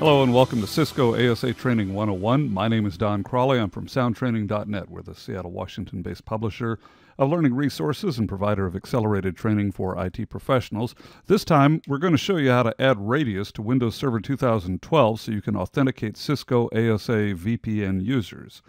Hello and welcome to Cisco ASA Training 101. My name is Don Crawley. I'm from SoundTraining.net. We're the Seattle, Washington based publisher of learning resources and provider of accelerated training for IT professionals. This time, we're going to show you how to add Radius to Windows Server 2012 so you can authenticate Cisco ASA VPN users.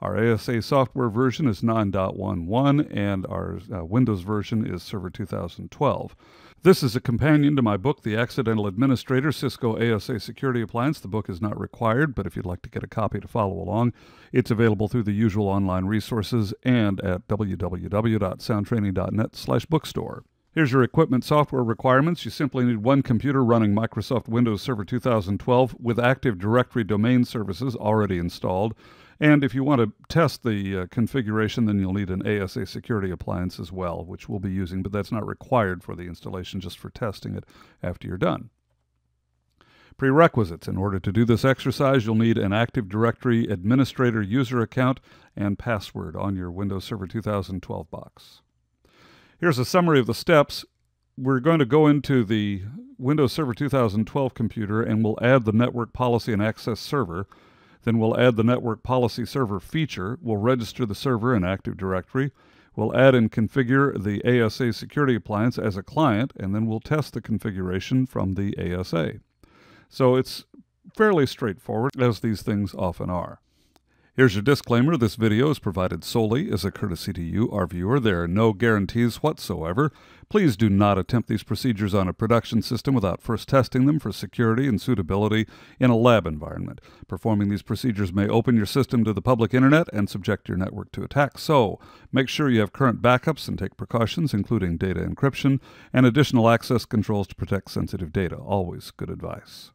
Our ASA software version is 9.11 and our uh, Windows version is Server 2012. This is a companion to my book, The Accidental Administrator Cisco ASA Security Appliance. The book is not required, but if you'd like to get a copy to follow along, it's available through the usual online resources and at www.soundtraining.net slash bookstore. Here's your equipment software requirements. You simply need one computer running Microsoft Windows Server 2012 with Active Directory domain services already installed. And if you want to test the uh, configuration, then you'll need an ASA security appliance as well, which we'll be using, but that's not required for the installation, just for testing it after you're done. Prerequisites. In order to do this exercise, you'll need an Active Directory administrator user account and password on your Windows Server 2012 box. Here's a summary of the steps. We're going to go into the Windows Server 2012 computer and we'll add the network policy and access server. Then we'll add the network policy server feature. We'll register the server in Active Directory. We'll add and configure the ASA security appliance as a client, and then we'll test the configuration from the ASA. So it's fairly straightforward, as these things often are. Here's your disclaimer. This video is provided solely as a courtesy to you, our viewer. There are no guarantees whatsoever. Please do not attempt these procedures on a production system without first testing them for security and suitability in a lab environment. Performing these procedures may open your system to the public internet and subject your network to attack. So, make sure you have current backups and take precautions, including data encryption and additional access controls to protect sensitive data. Always good advice.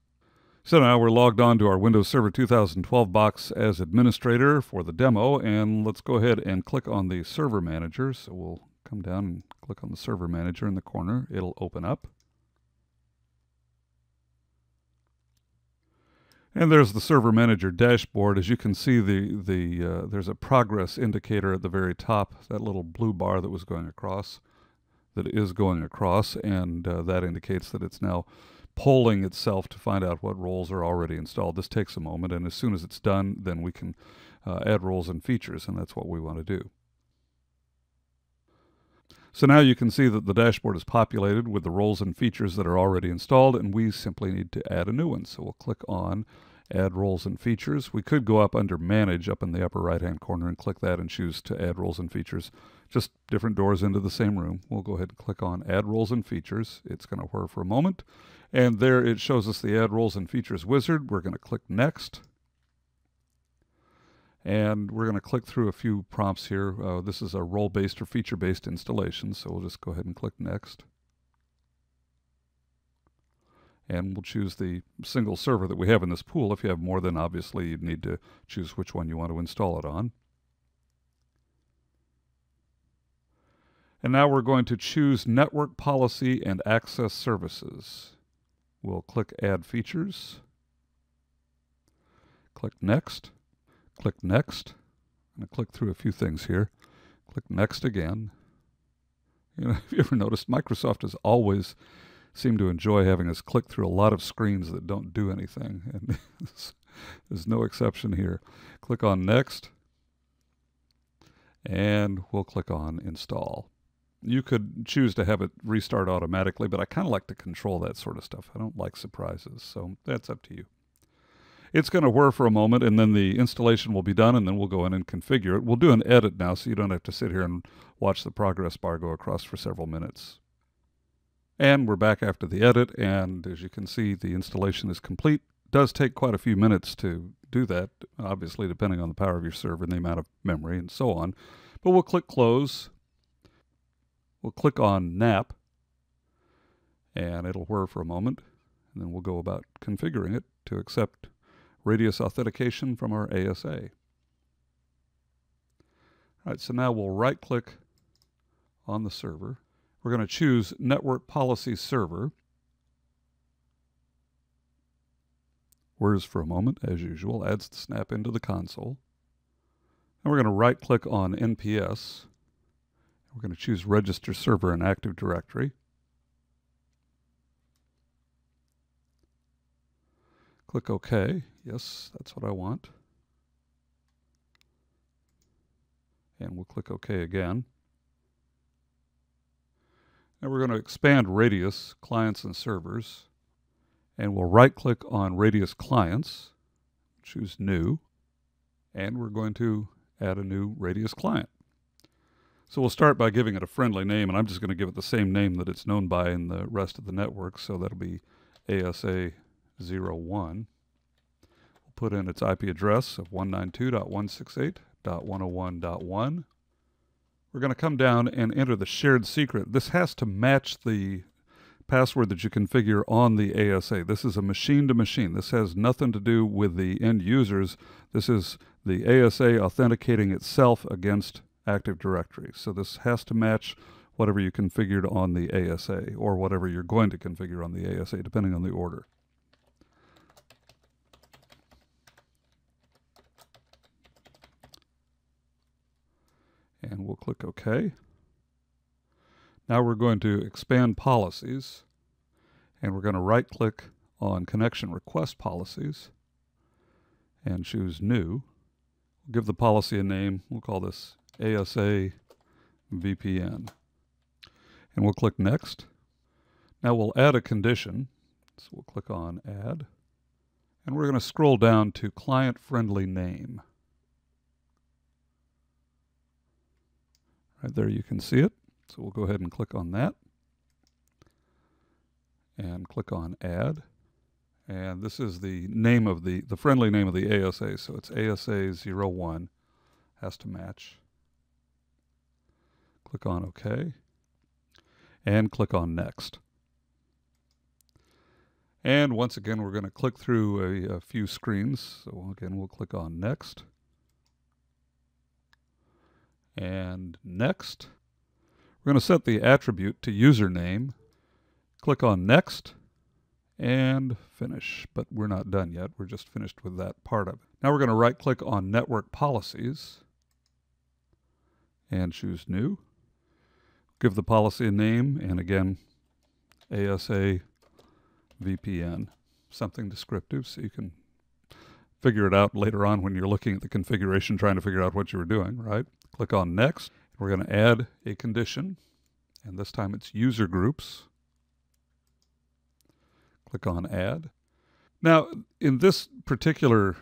So now we're logged on to our Windows Server 2012 box as administrator for the demo, and let's go ahead and click on the Server Manager. So we'll come down and click on the Server Manager in the corner. It'll open up. And there's the Server Manager dashboard. As you can see, the the uh, there's a progress indicator at the very top, that little blue bar that was going across, that is going across, and uh, that indicates that it's now polling itself to find out what roles are already installed. This takes a moment, and as soon as it's done, then we can uh, add roles and features, and that's what we want to do. So now you can see that the dashboard is populated with the roles and features that are already installed, and we simply need to add a new one. So we'll click on Add Roles and Features. We could go up under Manage up in the upper right-hand corner and click that and choose to add roles and features. Just different doors into the same room. We'll go ahead and click on Add Roles and Features. It's going to whir for a moment, and there it shows us the Add Roles and Features wizard. We're going to click Next. And we're going to click through a few prompts here. Uh, this is a role-based or feature-based installation, so we'll just go ahead and click Next. And we'll choose the single server that we have in this pool. If you have more, then obviously you'd need to choose which one you want to install it on. And now we're going to choose Network Policy and Access Services. We'll click Add Features. Click Next. Click Next. I'm going to click through a few things here. Click Next again. You know, have you ever noticed Microsoft is always seemed to enjoy having us click through a lot of screens that don't do anything. And there's no exception here. Click on Next. And we'll click on Install you could choose to have it restart automatically, but I kind of like to control that sort of stuff. I don't like surprises, so that's up to you. It's going to whir for a moment, and then the installation will be done, and then we'll go in and configure it. We'll do an edit now, so you don't have to sit here and watch the progress bar go across for several minutes. And we're back after the edit, and as you can see, the installation is complete. Does take quite a few minutes to do that, obviously depending on the power of your server and the amount of memory and so on. But we'll click close, We'll click on NAP and it'll whir for a moment and then we'll go about configuring it to accept radius authentication from our ASA. All right, so now we'll right click on the server. We're going to choose Network Policy Server. Whirs for a moment, as usual, adds the snap into the console. And we're going to right click on NPS we're going to choose Register Server in Active Directory. Click OK. Yes, that's what I want. And we'll click OK again. Now we're going to expand Radius clients and servers. And we'll right click on Radius clients, choose new, and we're going to add a new Radius client. So we'll start by giving it a friendly name, and I'm just going to give it the same name that it's known by in the rest of the network, so that'll be ASA01. We'll put in its IP address of 192.168.101.1. We're going to come down and enter the shared secret. This has to match the password that you configure on the ASA. This is a machine to machine. This has nothing to do with the end users. This is the ASA authenticating itself against Active Directory. So this has to match whatever you configured on the ASA or whatever you're going to configure on the ASA, depending on the order. And we'll click OK. Now we're going to expand policies and we're going to right click on connection request policies and choose new. We'll give the policy a name. We'll call this ASA VPN. And we'll click next. Now we'll add a condition. So we'll click on add. And we're going to scroll down to client friendly name. Right there you can see it. So we'll go ahead and click on that and click on add. And this is the name of the, the friendly name of the ASA. So it's ASA01, has to match. Click on OK and click on next. And once again, we're going to click through a, a few screens. So again, we'll click on next and next. We're going to set the attribute to username. Click on next and finish, but we're not done yet. We're just finished with that part of it. Now we're going to right click on network policies and choose new. Give the policy a name and again, ASA VPN, something descriptive so you can figure it out later on when you're looking at the configuration, trying to figure out what you were doing, right? Click on next. We're going to add a condition, and this time it's user groups. Click on add. Now, in this particular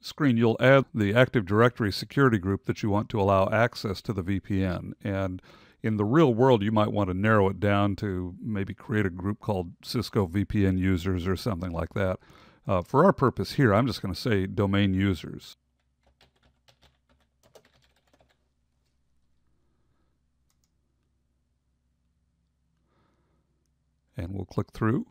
screen, you'll add the Active Directory security group that you want to allow access to the VPN. And in the real world, you might want to narrow it down to maybe create a group called Cisco VPN users or something like that. Uh, for our purpose here, I'm just going to say domain users. And we'll click through.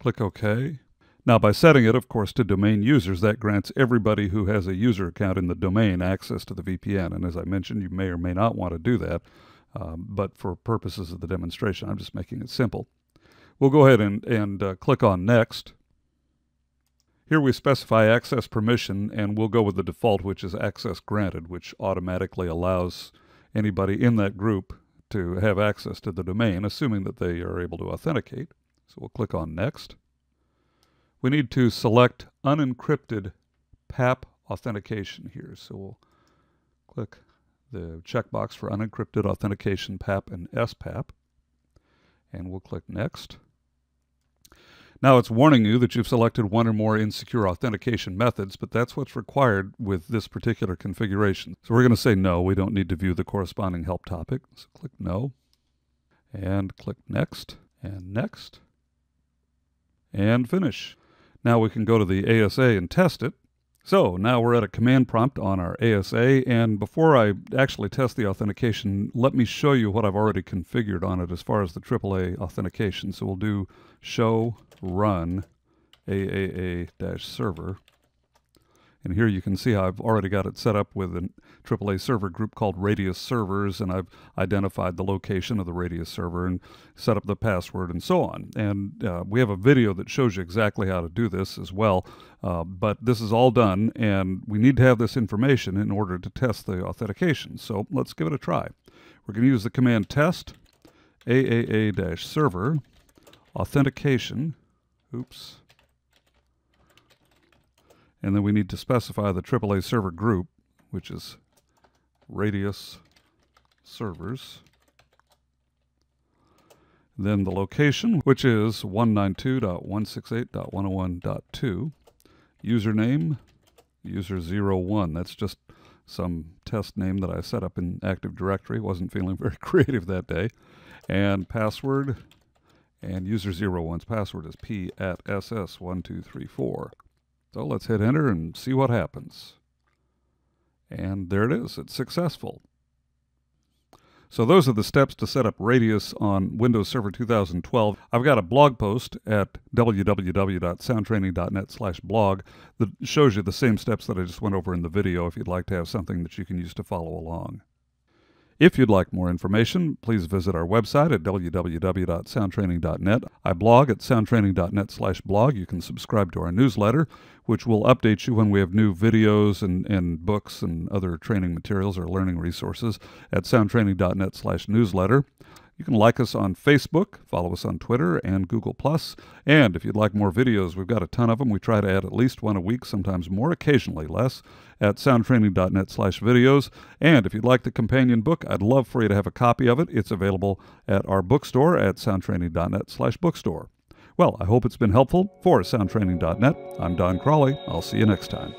Click OK. Now, by setting it, of course, to domain users, that grants everybody who has a user account in the domain access to the VPN. And as I mentioned, you may or may not want to do that. Um, but for purposes of the demonstration, I'm just making it simple. We'll go ahead and, and uh, click on Next. Here we specify access permission, and we'll go with the default, which is access granted, which automatically allows anybody in that group to have access to the domain, assuming that they are able to authenticate. So we'll click on Next. We need to select unencrypted PAP authentication here. So we'll click the checkbox for unencrypted authentication PAP and SPAP. And we'll click Next. Now it's warning you that you've selected one or more insecure authentication methods, but that's what's required with this particular configuration. So we're going to say no, we don't need to view the corresponding help topic. So click no, and click next, and next, and finish. Now we can go to the ASA and test it. So now we're at a command prompt on our ASA, and before I actually test the authentication, let me show you what I've already configured on it as far as the AAA authentication. So we'll do show run AAA-server. And here you can see I've already got it set up with a AAA server group called Radius Servers, and I've identified the location of the Radius server and set up the password and so on. And uh, we have a video that shows you exactly how to do this as well. Uh, but this is all done, and we need to have this information in order to test the authentication. So let's give it a try. We're going to use the command test AAA-server authentication Oops. And then we need to specify the AAA server group, which is radius servers. Then the location, which is 192.168.101.2. Username, user01. That's just some test name that I set up in Active Directory. Wasn't feeling very creative that day. And password, and user 01's password is p at ss1234. So let's hit enter and see what happens. And there it is. It's successful. So those are the steps to set up Radius on Windows Server 2012. I've got a blog post at www.soundtraining.net slash blog that shows you the same steps that I just went over in the video if you'd like to have something that you can use to follow along. If you'd like more information, please visit our website at www.soundtraining.net. I blog at soundtraining.net slash blog. You can subscribe to our newsletter, which will update you when we have new videos and, and books and other training materials or learning resources at soundtraining.net slash newsletter. You can like us on Facebook, follow us on Twitter and Google And if you'd like more videos, we've got a ton of them. We try to add at least one a week, sometimes more, occasionally less, at soundtraining.net slash videos. And if you'd like the companion book, I'd love for you to have a copy of it. It's available at our bookstore at soundtraining.net slash bookstore. Well, I hope it's been helpful. For soundtraining.net, I'm Don Crawley. I'll see you next time.